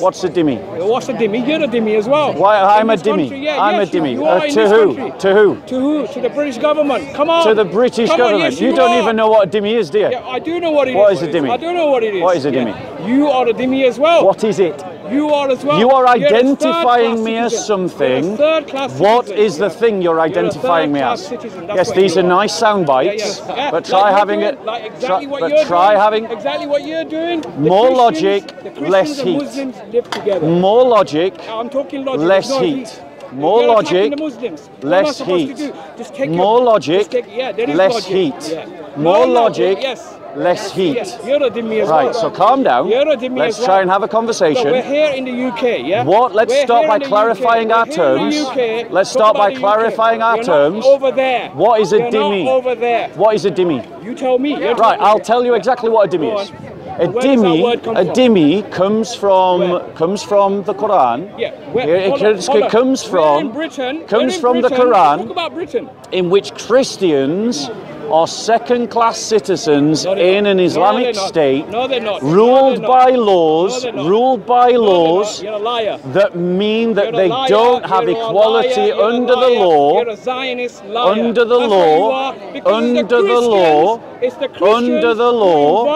What's a dhimmi? What's a dhimmi? You're a dhimmi as well. Why I'm a country, Yeah, I'm yes, a dhimmi. You Uh, to who? country. To who? To who? To the British government. Come on. To the British Come on, government. yes, you you don't even know what a dhimmi is, do you? Yeah, I do know what it is. What is a dhimmi? I don't know what it is. What is a Yeah. You are a dhimmi as well. What is it? You are as well. You are identifying me as something. You're What citizen. is the thing you're You're identifying me as? Yes, these are are. nice sound bites, Yeah, yeah. but try like having you're it. like try- exactly what but you're try doing, having exactly what you're doing. More logic, less heat. Muslims live together. more logic. Logic. Less no heat. More logic, attacking the Muslims. What am I less heat. To do? Just take More your, logic, take, yeah, less logic. heat. More no, logic, Yes. Less heat. Yes. You're a dhimmi as well. Right, so calm down. Dhimmi Let's as try well. and have a So we're here in the UK, yeah. What? Let's We're start by clarifying our We're here in the terms. UK. Let's start by clarifying our You're terms. Over there. What is a You're dhimmi? Over there. What is a dhimmi? You tell me. You're Right, I'll tell you exactly what a dhimmi Go is. A Where does that dhimmi, word come a dhimmi comes from Where? comes from the Quran. Yeah. Where, It, it it comes from Britain. comes from the Quran. Talk about Britain. in which Christians hmm. Are second-class citizens No, in an Islamic they're state, No. Ruled by laws, ruled by No, laws You're a liar. that mean that they don't have you're equality liar, you're a under the law. You're a Zionist liar. Under the That's law, what you are, because under the the law, the under the law,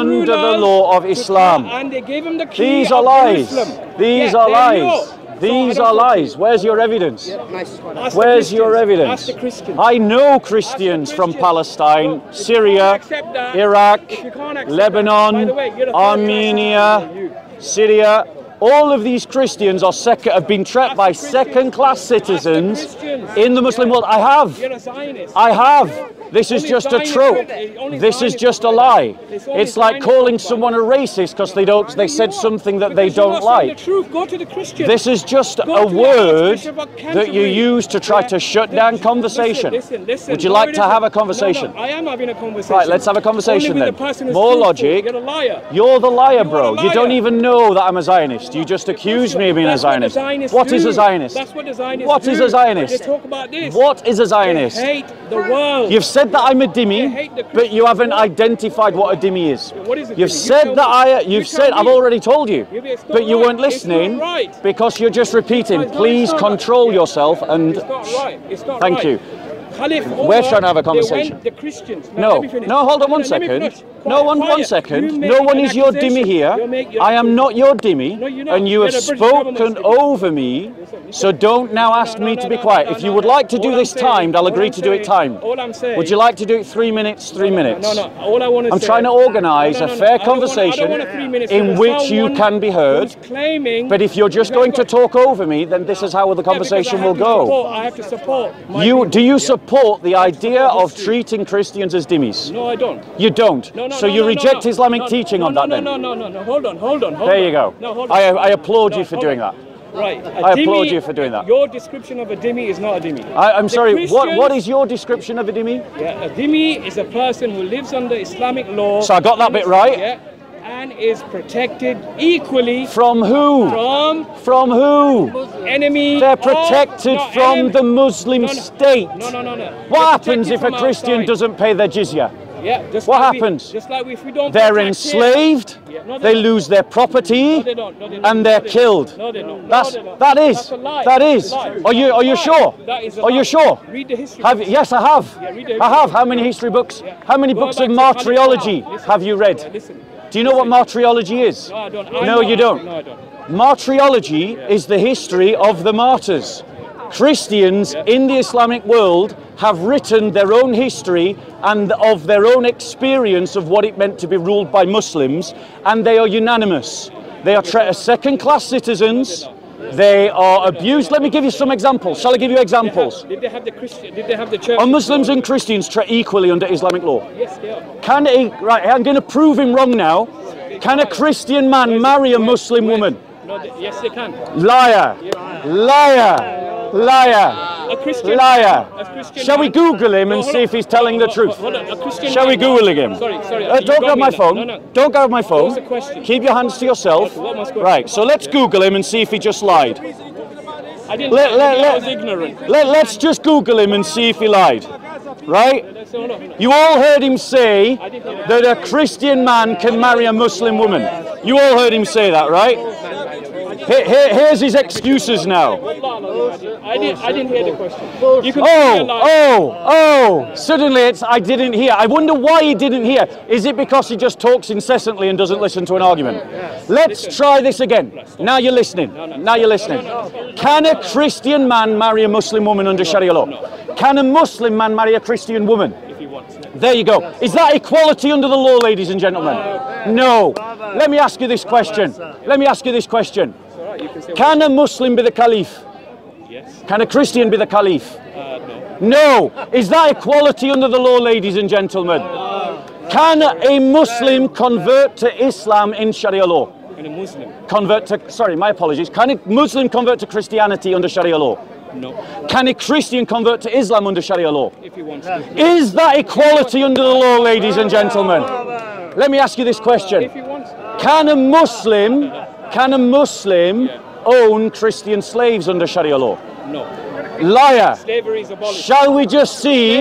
under the law of Islam. and they gave him the key These are lies. These are lies. Go. These are lies. Where's your evidence? Where's your evidence? Ask the Christians. I know Christians from Palestine, Well, if you can't Syria, Iraq, if you can't accept Lebanon, that- by the way, you're a third class Armenia. Syria. All of these Christians are second, have been trapped by Ask the Christians. second-class Ask the citizens in the Muslim world. I have. You're a I have. This is just a trope. This is just a lie. It's like calling someone a racist because they don't. They said something that they don't like. The truth. Go to the This is just a word that you use to try to shut down conversation. Would you like to have a conversation? I am having a conversation. Right, let's have a conversation then. the More logic. You're a liar. You're the liar, bro. You don't even know that I'm a Zionist. You just accuse me of being a That's what the Zionist. What is a Zionist? That's what the Zionists What is a Zionist? Talk about this. What is a Zionist? hate the world. You've said that I'm a dhimmi, but you haven't identified what a dhimmi is. What is a You've? Said that. I. Uh, you You've said I've already told you, but you weren't listening because you're just repeating. No, it's not- Please control yourself and. It's not right. It's not Thank you. We're trying to have a conversation. the Christians. No, let me finish. no, hold on one second. No one, one quiet. You second. No one is your dhimmi here. Make- you're- I am not your dhimmi, No, and you have the British government's spoken over me. So don't now ask No, me to be quiet. If you would like to do All this saying- timed, I'll agree I'm to do it timed. All I'm saying. Would you like to do it three minutes, three minutes? No, no. All I want to I'm trying to organise a fair I don't want- conversation I don't want a three minutes in which you can be heard. But if you're just going to talk over me, then this is how the conversation will go. I have to support. You do you support the idea of treating Christians as dhimmis? No, I don't. You don't. No, no, so no, you no, reject no, Islamic no, teaching no, on no, that no, then? No, no, no, no. Hold on, hold on, hold There on. you go. No, hold on. I, I applaud No, you for doing on. that. Right. a I applaud you for doing that. Your description of a dhimmi is not a dhimmi. I, I'm The sorry, what, what is your description of a dhimmi? Yeah, a dhimmi is a person who lives under Islamic law. So I got that bit right? Yeah, and is protected equally From who? from From who? enemy. They're protected no, from enemy- the Muslim no, no, state. No, no, no, no. What They're happens if a Christian outside. doesn't pay their jizya? Yeah, just What like we- happens? just like if we don't. They're enslaved, Yeah, no, they don't. lose their property, No, they don't. No, they don't. and they're they don't. killed. No, they don't. No, That's they that is That's a lie. that is. Are you are you sure? That is Are you sure? Read the history. Have books. yes, I have. Yeah, I have. How many history books? Yeah. How many Go books of martyrology Listen. have you read? Listen. Do you know what martyrology is? No, I don't. I No, know. you don't. No, I don't. Martyrology is the history of the martyrs. Christians in the Islamic world have written their own history and of their own experience of what it meant to be ruled by Muslims, and they are unanimous. They are second class citizens. They are abused. Let me give you some examples. Shall I give you examples? Did they have the Christian? Did they have the church? Are Muslims and Christians treated equally under Islamic law? Yes, they are. Can a, right, I'm going to prove him wrong now. Can a Christian man marry a Muslim woman? No, they, yes, they can. Liar, liar, liar, A Christian. liar. A Christian Shall we Google him No, and see on. if he's telling the truth? Hold on. A Christian Shall we Google him? Sorry, sorry. Uh, don't grab my phone. No. Don't grab my phone. What's the question? Keep your hands to yourself. What was the question? Right, so let's Google him and see if he just lied. I didn't. Let, let, didn't- I was let, ignorant. let, let's just Google him and see if he lied. Right? Let's- hold on. You all heard him say that a Christian man can marry a Muslim woman. You all heard him say that, right? Here- here- here's his excuses now. I didn't, I didn't hear the question. You Oh, oh, oh! Suddenly it's I didn't hear. I wonder why he didn't hear. Is it because he just talks incessantly and doesn't listen to an argument? Let's try this again. Now you're listening. Now you're listening. Can a Christian man marry a Muslim woman under Sharia law? Can a Muslim man marry a Christian woman? if he wants. There you go. Is that equality under the law, ladies and gentlemen? No. Let me ask you this question. Let me ask you this question. All right, you can say Can a Muslim be the Caliph? yes. Can a Christian be the Caliph? Uh, no. No. Is that equality under the law, ladies and gentlemen? No. Can a Muslim convert to Islam in Sharia law? And a Muslim. Convert to, sorry, my apologies. Can a Muslim convert to Christianity under Sharia law? No. Can a Christian convert to Islam under Sharia law? If he wants to. Is that equality under the law, ladies and gentlemen? Let me ask you this question. If he wants to. Can a Muslim, can a Muslim own Christian slaves under Sharia law? No. Liar. Slavery is abolished. Shall we just see?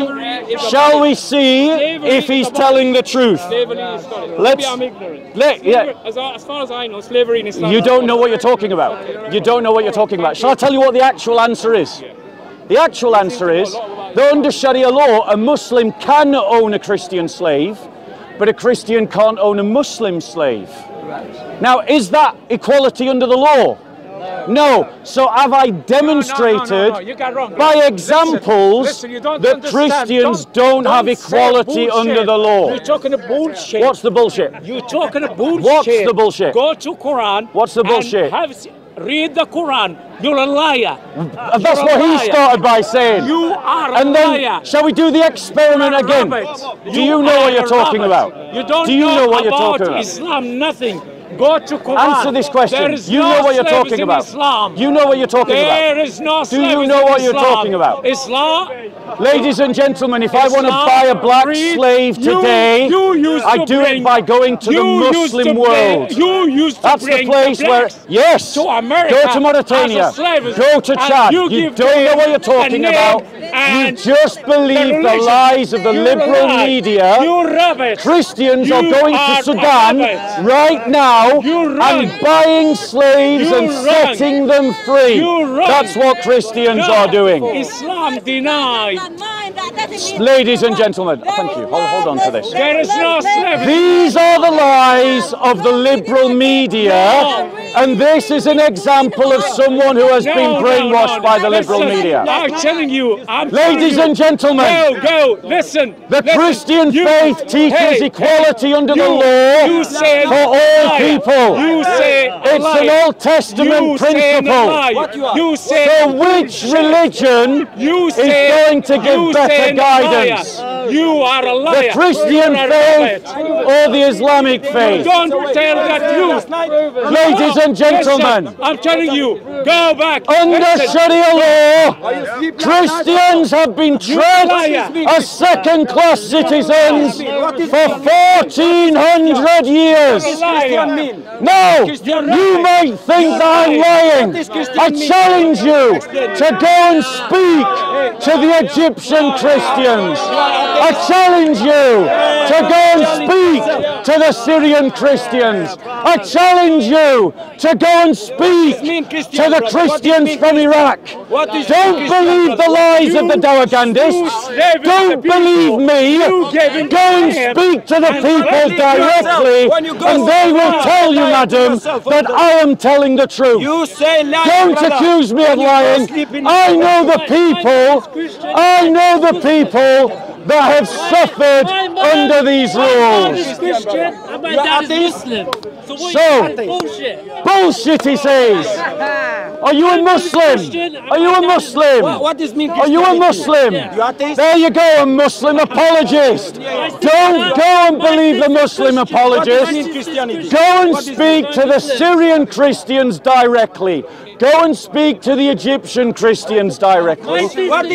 Shall we see if he's telling the truth? Slavery is abolished. Let's- Maybe I'm ignorant. Let- yeah. Slavery- as, as far as I know, slavery in Islam. You don't know what you're talking about. You don't know what you're talking about. Shall I tell you what the actual answer is? The actual answer is that under Sharia law, a Muslim can own a Christian slave, but a Christian can't own a Muslim slave. Now, is that equality under the law? No. So have I demonstrated No, no, no, no, by examples listen, don't that understand. Christians Don't- don't, have equality under the law? You're talking of bullshit. What's the bullshit? You're talking of bullshit? What's the bullshit? Go to Quran. What's the and bullshit? Read the Quran. You're a liar. And that's what he started by saying. You are a And then, liar. shall we do the experiment again? Roberts. Do you know what you're a talking about? You don't Do you know what you're talking about? Islam nothing. Go to Quran. Answer this question. There You no know what you're talking in about. Islam. You know what you're talking There about. is no Do you know what you're talking about? Islam. Ladies and gentlemen, if I want to buy a black breed- slave today, you used I do bring- it by going to the you Muslim to bring- world. You used to That's the bring place where, yes, to America go to Mauritania, slave. go to Chad. you You, don't know what you're talking about. You just believe the, lies of the liberal media. You rabbit. Christians You are going to Sudan right now You and buying slaves You and run. setting them free. That's what Christians No. are doing. Islam denied. Ladies and gentlemen, thank you. Hold, hold on to this. There is no slavery. These are the lies of the liberal media, and this is an example of someone who has No, been no, brainwashed no, by no. the liberal Listen, media. I'm telling you. I'm telling Ladies you. and gentlemen, Go, go, listen. the listen. Christian You- faith teaches Hey, equality under the law for all liar. People. You say a It's liar. an Old Testament you say a principle. liar. You say So which religion you is going to give you better guidance? You are a liar. The Christian faith or the Islamic faith? Don't tell the truth. Ladies and gentlemen, Listen, I'm telling you, go back. Under Listen. Sharia law, Christians have been treated as second class citizens for 1400 years. No, you might think that I'm lying. I challenge you to go and speak to the Egyptian Christians. I challenge you to go and speak to the Syrian Christians. I challenge you to go and speak to the Christians from Iraq. Don't believe the lies of the Dawagandists. Don't believe me. Go and speak to the people directly, and they will tell you, madam, that I am telling the truth. You say lie. Don't brother. accuse me of When you go lying. I know the people. I know the people that have suffered under these rules. Christian, and my dad is Muslim. So what So- bullshit? Bullshit, he says. Are you a Muslim? Are you a Muslim? What, what does mean Are you a Muslim? There you go, a Muslim apologist. Don't go and believe the Muslim apologist. Go and speak to the Syrian Christians directly. Go and speak to the Egyptian Christians directly. Go and speak to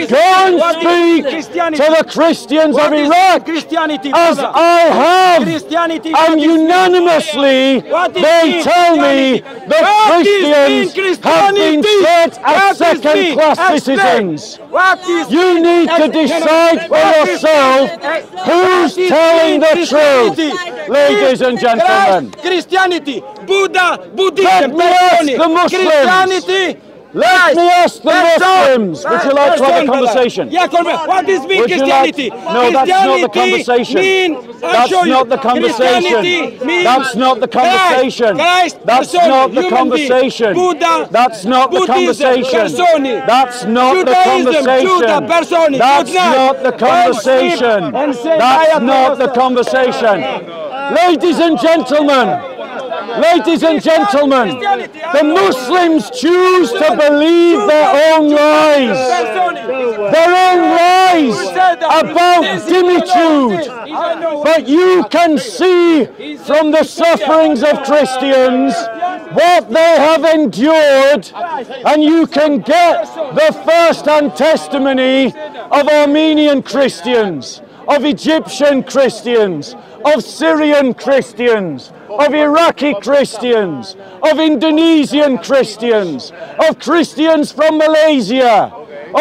the Christians of Iraq Christianity, as? I have. Christianity. And unanimously, they tell me that What is mean Christians have been treated as second-class citizens. What is You need to decide for yourself who's telling the truth, ladies and gentlemen. Christianity, Buddha, Buddhism, the Muslims. Christianity. Let me ask the. Muslims. Would you like to have a conversation? Yeah, come- what is mean you like- Christianity? No, that's not the conversation. Mean, That's not the conversation. That's not the conversation. That's not the conversation. Buddha, That's not the conversation. That's not the conversation. That's not the conversation. That's not the conversation. Ladies and gentlemen, ladies and gentlemen, the Muslims choose to believe their own lies. Their own lies about dhimmitude. But you can see from the sufferings of Christians what they have endured, and you can get the first hand testimony of Armenian Christians, of Egyptian Christians, of Syrian Christians, of Iraqi Christians, of Indonesian Christians, of Christians from Malaysia,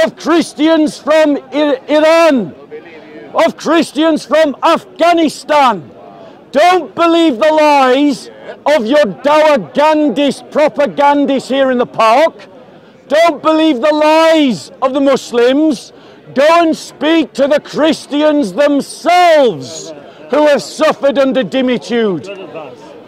of Christians from Iran, of Christians from Afghanistan. Don't believe the lies of your Dawagandist propagandists here in the park. Don't believe the lies of the Muslims. Go and speak to the Christians themselves who have suffered under dhimmitude.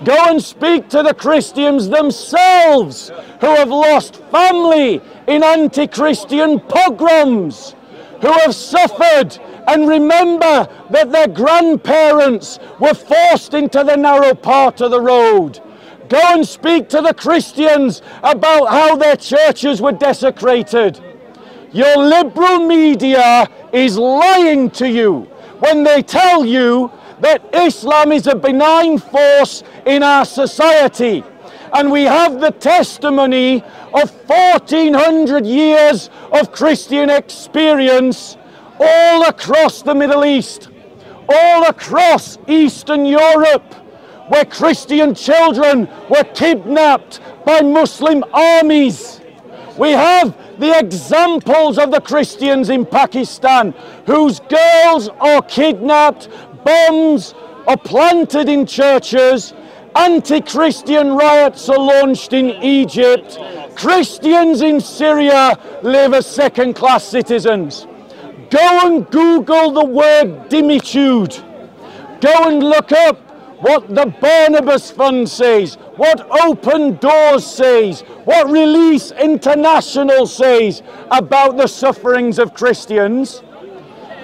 Go and speak to the Christians themselves who have lost family in anti Christian pogroms, who have suffered and remember that their grandparents were forced into the narrow part of the road. Go and speak to the Christians about how their churches were desecrated. Your liberal media is lying to you when they tell you that Islam is a benign force in our society. And we have the testimony of 1400 years of Christian experience all across the Middle East, all across Eastern Europe, where Christian children were kidnapped by Muslim armies. We have the examples of the Christians in Pakistan whose girls are kidnapped, bombs are planted in churches, anti Christian riots are launched in Egypt, Christians in Syria live as second class citizens. Go and Google the word dhimmitude. Go and look up what the Barnabas Fund says, what Open Doors says, what Release International says about the sufferings of Christians,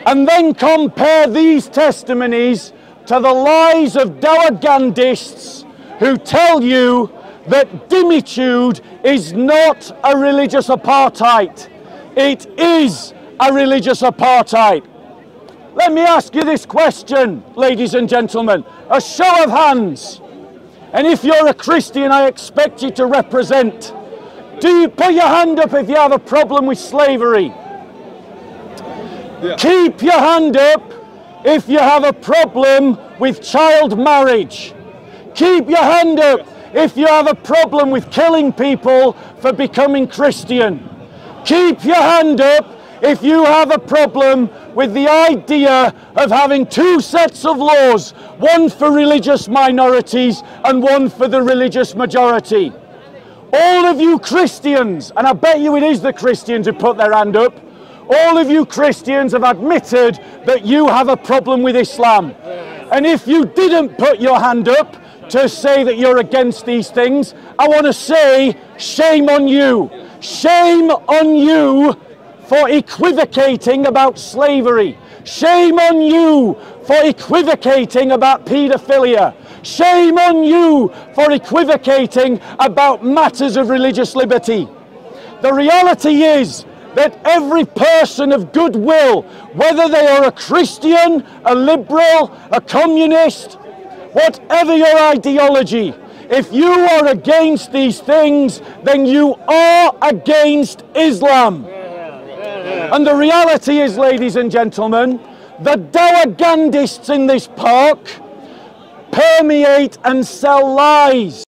and then compare these testimonies to the lies of Dawagandists who tell you that dhimmitude is not a religious apartheid. It is a religious apartheid. Let me ask you this question, ladies and gentlemen. A show of hands. And if you're a Christian, I expect you to represent. Do you put your hand up if you have a problem with slavery? Keep your hand up if you have a problem with child marriage. Keep your hand up if you have a problem with killing people for becoming Christian. Keep your hand up if you have a problem with the idea of having two sets of laws, one for religious minorities and one for the religious majority. All of you Christians, and I bet you it is the Christians who put their hand up, all of you Christians have admitted that you have a problem with Islam. And if you didn't put your hand up to say that you're against these things, I want to say shame on you. Shame on you for equivocating about slavery. Shame on you for equivocating about paedophilia. Shame on you for equivocating about matters of religious liberty. The reality is that every person of goodwill, whether they are a Christian, a liberal, a communist, whatever your ideology, if you are against these things, then you are against Islam. And the reality is, ladies and gentlemen, the Dawagandists in this park permeate and sell lies.